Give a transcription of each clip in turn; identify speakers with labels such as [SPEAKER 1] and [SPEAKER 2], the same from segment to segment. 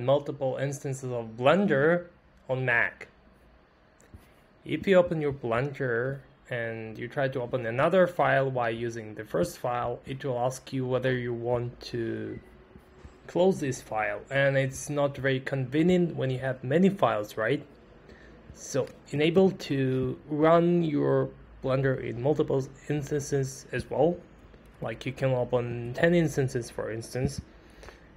[SPEAKER 1] multiple instances of Blender on Mac. If you open your Blender and you try to open another file while using the first file, it will ask you whether you want to close this file and it's not very convenient when you have many files, right? So enable to run your Blender in multiple instances as well. Like you can open 10 instances for instance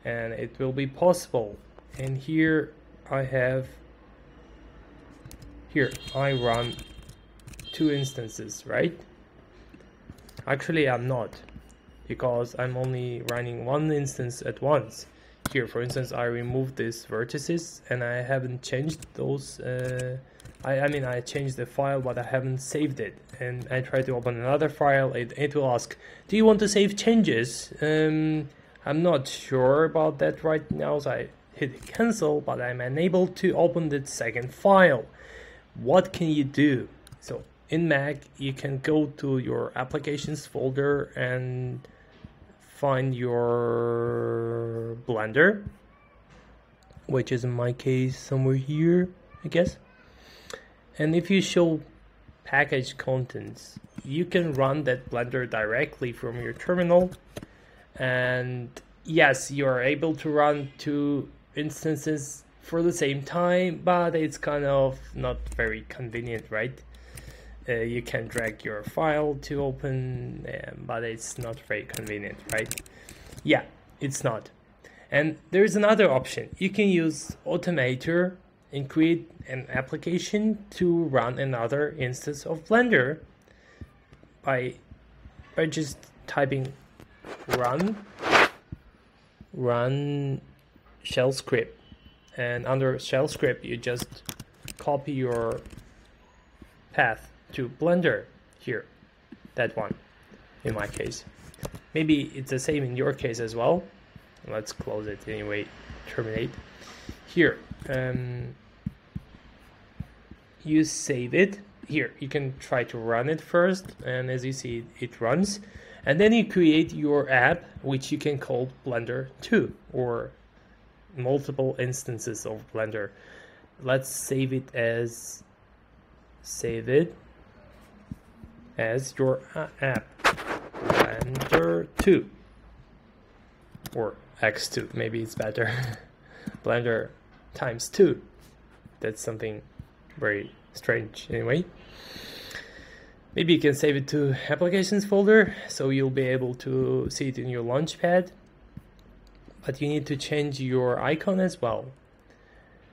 [SPEAKER 1] and it will be possible. And here I have here I run two instances, right? Actually, I'm not because I'm only running one instance at once. Here, for instance, I removed these vertices and I haven't changed those. Uh, I, I mean, I changed the file, but I haven't saved it. And I try to open another file. It, it will ask, do you want to save changes? Um, I'm not sure about that right now, so I hit cancel, but I'm unable to open the second file. What can you do? So in Mac, you can go to your applications folder and find your Blender, which is in my case somewhere here, I guess. And if you show package contents, you can run that Blender directly from your terminal. And yes, you are able to run two instances for the same time, but it's kind of not very convenient, right? uh, you can drag your file to open, um, but it's not very convenient, right? Yeah, it's not. And there's another option. You can use Automator and create an application to run another instance of Blender by, by just typing run run shell script and under shell script you just copy your path to Blender here, that one in my case. Maybe it's the same in your case as well. Let's close it anyway, terminate. Here, um, you save it. Here, you can try to run it first, and as you see, it runs. And then you create your app, which you can call Blender 2 or multiple instances of Blender. Let's save it as save it as your app Blender 2 or X2 maybe it's better. Blender times 2 that's something very strange anyway maybe you can save it to applications folder so you'll be able to see it in your launchpad. But you need to change your icon as well.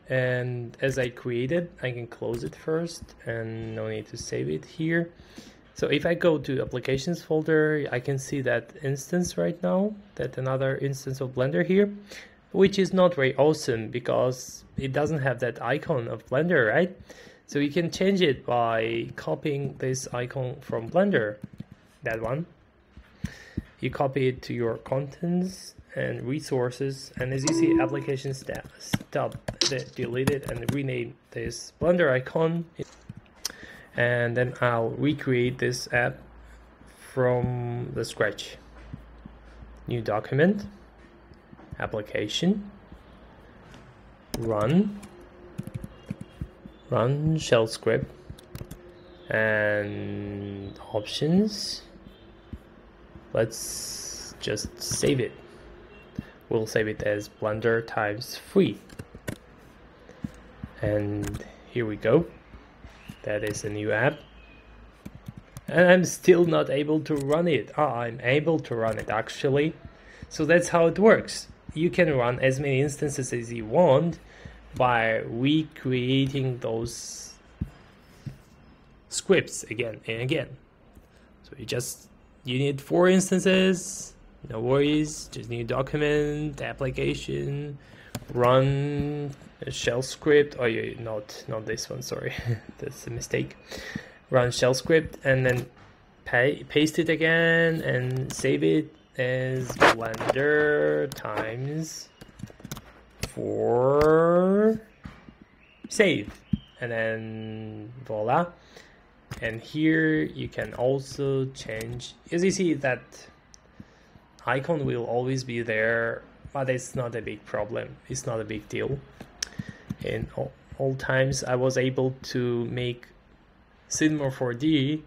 [SPEAKER 1] And as I created I can close it first and no need to save it here. So if I go to applications folder, I can see that instance right now, that another instance of Blender here, which is not very awesome because it doesn't have that icon of Blender, right? So you can change it by copying this icon from Blender, that one. You copy it to your contents and resources, and as you see, applications tab, stop, delete it and rename this Blender icon. And then I'll recreate this app from the scratch. New document application run run shell script and options let's just save it we'll save it as blender times free and here we go that is a new app and I'm still not able to run it. Oh, I'm able to run it actually. So that's how it works. You can run as many instances as you want by recreating those scripts again and again. So you just you need four instances, no worries, just new document, application, run shell script oh you not not this one sorry that's a mistake run shell script and then pay, paste it again and save it as blender times four save and then voila and here you can also change as you see that icon will always be there but it's not a big problem. It's not a big deal. In all, all times, I was able to make Cinema 4D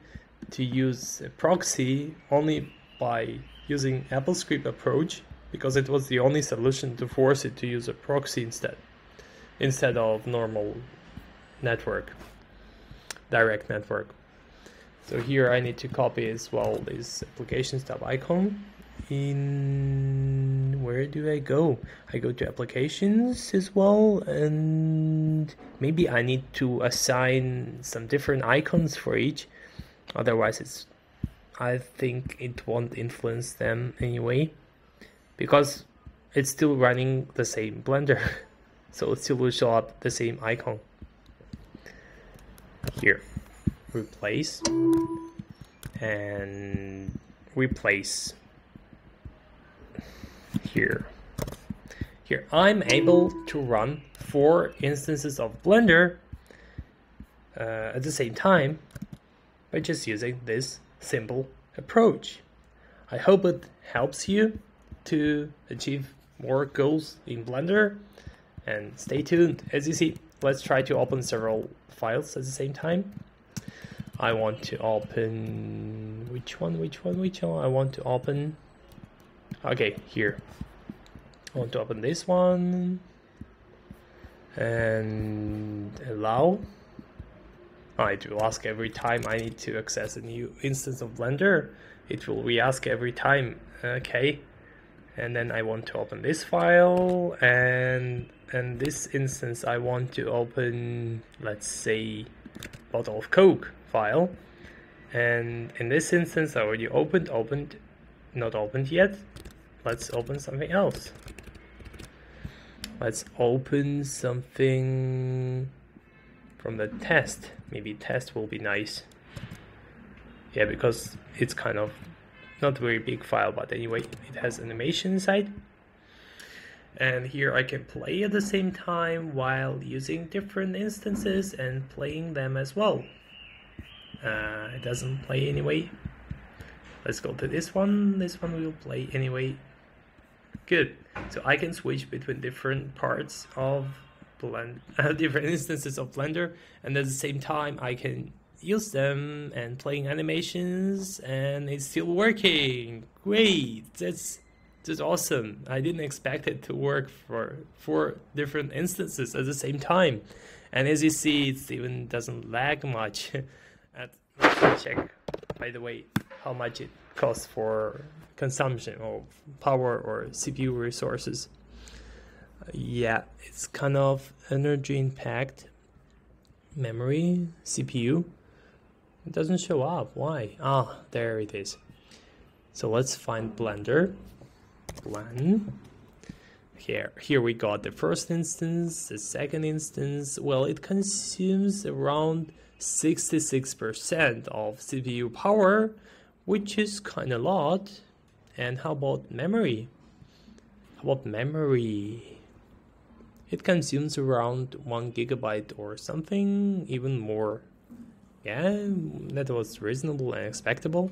[SPEAKER 1] to use a proxy only by using AppleScript approach because it was the only solution to force it to use a proxy instead instead of normal network direct network. So here I need to copy as well this application stop icon. In where do I go? I go to applications as well and maybe I need to assign some different icons for each. Otherwise it's I think it won't influence them anyway because it's still running the same blender. So it still will show up the same icon. Here. Replace. And replace. Here. Here I'm able to run four instances of blender uh, at the same time by just using this simple approach. I hope it helps you to achieve more goals in Blender. And stay tuned. As you see, let's try to open several files at the same time. I want to open which one, which one, which one? I want to open. Okay, here. I want to open this one and allow. I will ask every time I need to access a new instance of Blender. It will re-ask every time. Okay, and then I want to open this file. And in this instance I want to open let's say bottle of coke file. And in this instance I already opened opened not opened yet. Let's open something else. Let's open something from the test. Maybe test will be nice. Yeah because it's kind of not very big file but anyway it has animation inside. And here I can play at the same time while using different instances and playing them as well. Uh, it doesn't play anyway. Let's go to this one. This one will play anyway. Good. So I can switch between different parts of blend uh, different instances of blender and at the same time I can use them and playing animations and it's still working. Great, that's that's awesome. I didn't expect it to work for four different instances at the same time. And as you see, it even doesn't lag much. at, check, by the way, how much it costs for consumption of power or CPU resources. Yeah, it's kind of energy impact memory CPU it doesn't show up. Why? Ah, there it is. So let's find Blender. Blend. Here, here we got the first instance, the second instance. Well, it consumes around 66% of CPU power, which is kind of a lot. And how about memory? How about memory? It consumes around 1 gigabyte or something, even more yeah, that was reasonable and expectable.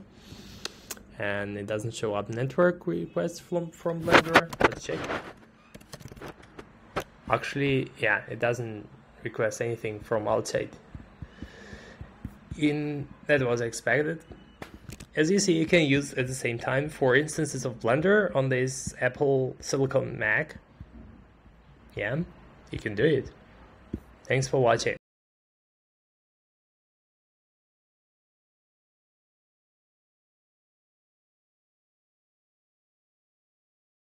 [SPEAKER 1] And it doesn't show up network requests from, from Blender. Let's check. Actually, yeah, it doesn't request anything from outside. In that was expected. As you see, you can use at the same time four instances of Blender on this Apple Silicon Mac. Yeah, you can do it. Thanks for watching.